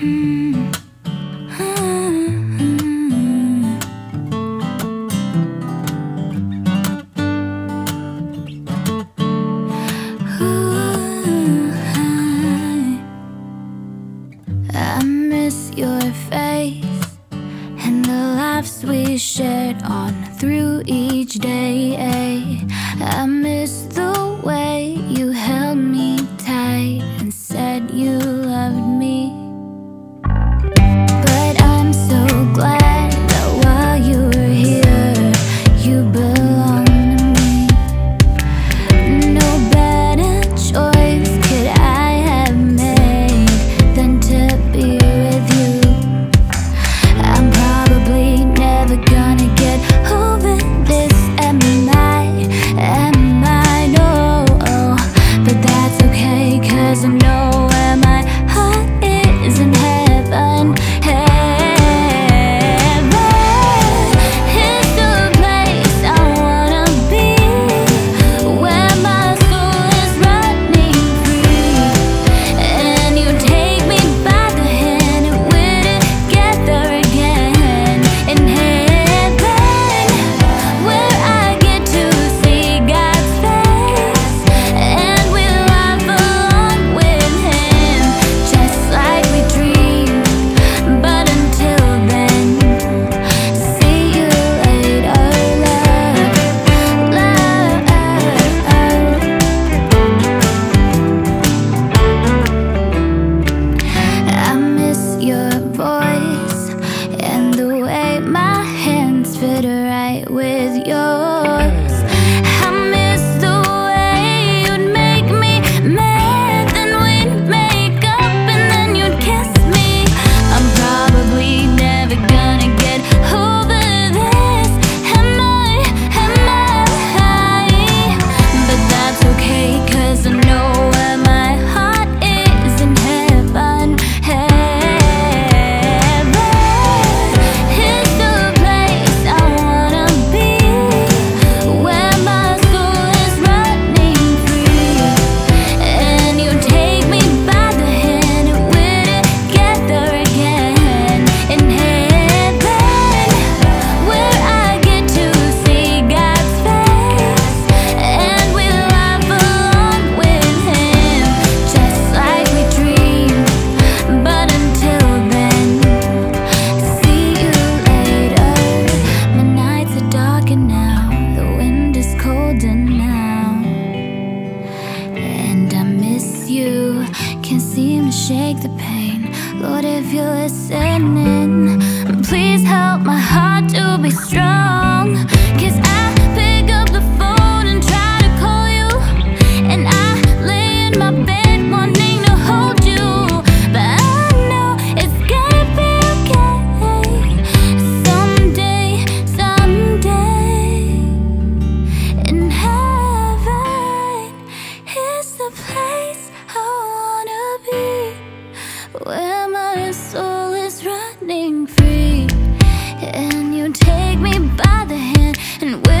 I miss your face and the laughs we shared on through each day. with yours. you. Can't seem to shake the pain. Lord, if you're listening Please help my heart to be strong. and we.